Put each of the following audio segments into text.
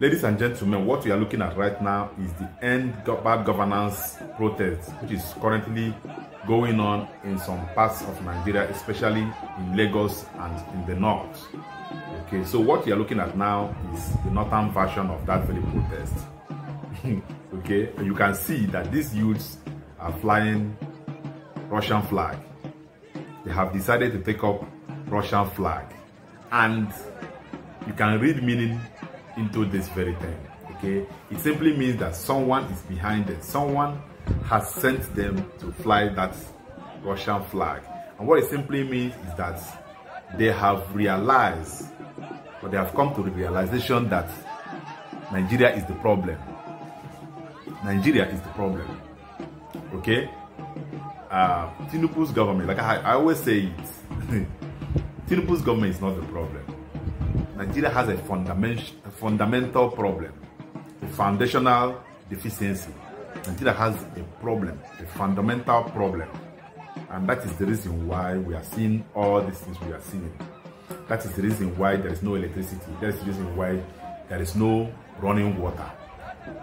Ladies and gentlemen, what we are looking at right now is the end bad governance protest, which is currently going on in some parts of Nigeria, especially in Lagos and in the north. Okay, so what you are looking at now is the northern version of that very protest. okay, you can see that these youths are flying Russian flag. They have decided to take up Russian flag. And you can read meaning into this very thing. Okay, it simply means that someone is behind it. Someone has sent them to fly that Russian flag. And what it simply means is that they have realized, or they have come to the realization that Nigeria is the problem. Nigeria is the problem. Okay? Uh, Tinubu's government, like I, I always say it, Tinubu's government is not the problem. Nigeria has a, fundament, a fundamental problem, a foundational deficiency. Nigeria has a problem, a fundamental problem. And that is the reason why we are seeing all these things we are seeing. That is the reason why there is no electricity. That is the reason why there is no running water.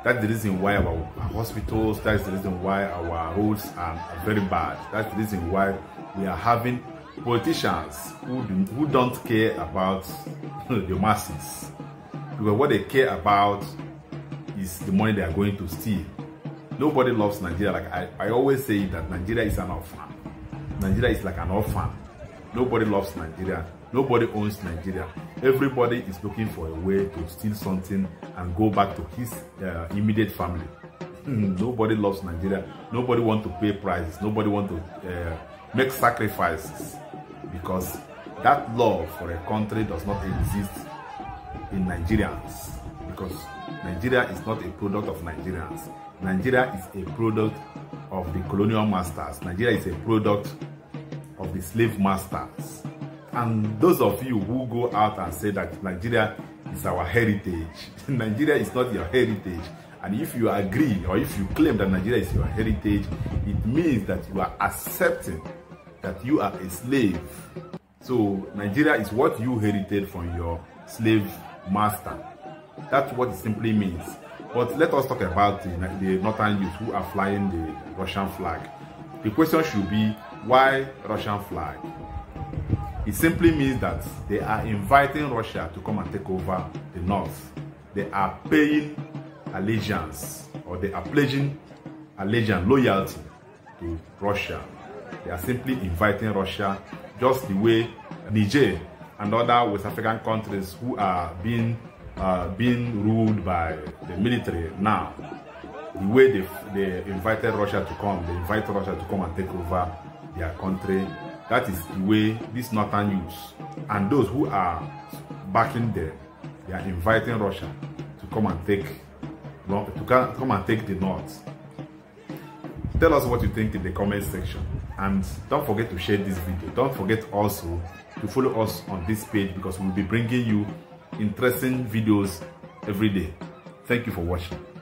That's the reason why our, our hospitals, that's the reason why our roads are, are very bad. That's the reason why we are having politicians who, do, who don't care about the masses. Because what they care about is the money they are going to steal. Nobody loves Nigeria. Like I, I always say that Nigeria is an orphan. Nigeria is like an orphan. Nobody loves Nigeria. Nobody owns Nigeria. Everybody is looking for a way to steal something and go back to his uh, immediate family. Nobody loves Nigeria. Nobody want to pay prices. Nobody want to uh, make sacrifices because that love for a country does not exist in Nigerians because Nigeria is not a product of Nigerians. Nigeria is a product of the colonial masters. Nigeria is a product of the slave masters. And those of you who go out and say that Nigeria is our heritage, Nigeria is not your heritage. And if you agree or if you claim that Nigeria is your heritage, it means that you are accepting that you are a slave. So Nigeria is what you inherited from your slave master. That's what it simply means. But let us talk about the, the northern youth who are flying the Russian flag. The question should be, why Russian flag? It simply means that they are inviting Russia to come and take over the north. They are paying allegiance or they are pledging allegiance, loyalty to Russia. They are simply inviting Russia just the way Niger and other West African countries who are being uh, being ruled by the military now. The way they, they invited Russia to come, they invite Russia to come and take over their country. That is the way these northern youths and those who are backing them, they are inviting Russia to come and take to come and take the north. Tell us what you think in the comment section and don't forget to share this video. Don't forget also to follow us on this page because we'll be bringing you interesting videos every day. Thank you for watching.